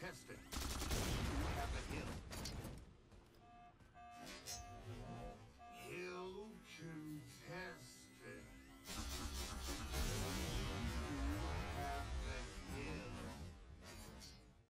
contested.